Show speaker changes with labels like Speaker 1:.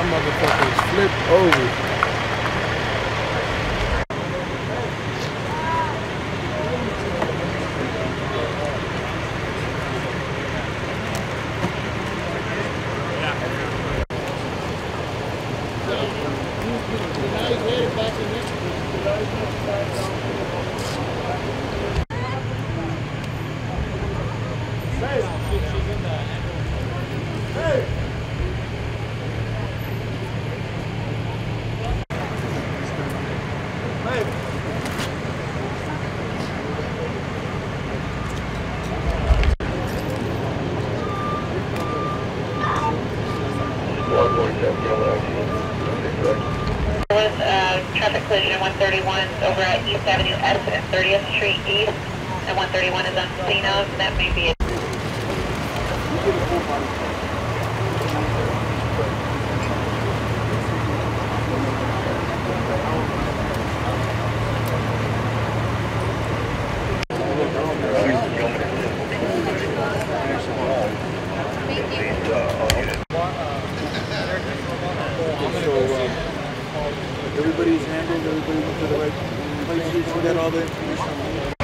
Speaker 1: That motherfucker is over. Hey! There was a traffic collision at 131 over at East Avenue and 30th Street East, and 131 is unseen of, that may be it.
Speaker 2: Everybody's handled, everybody went to the right places, we got all the information.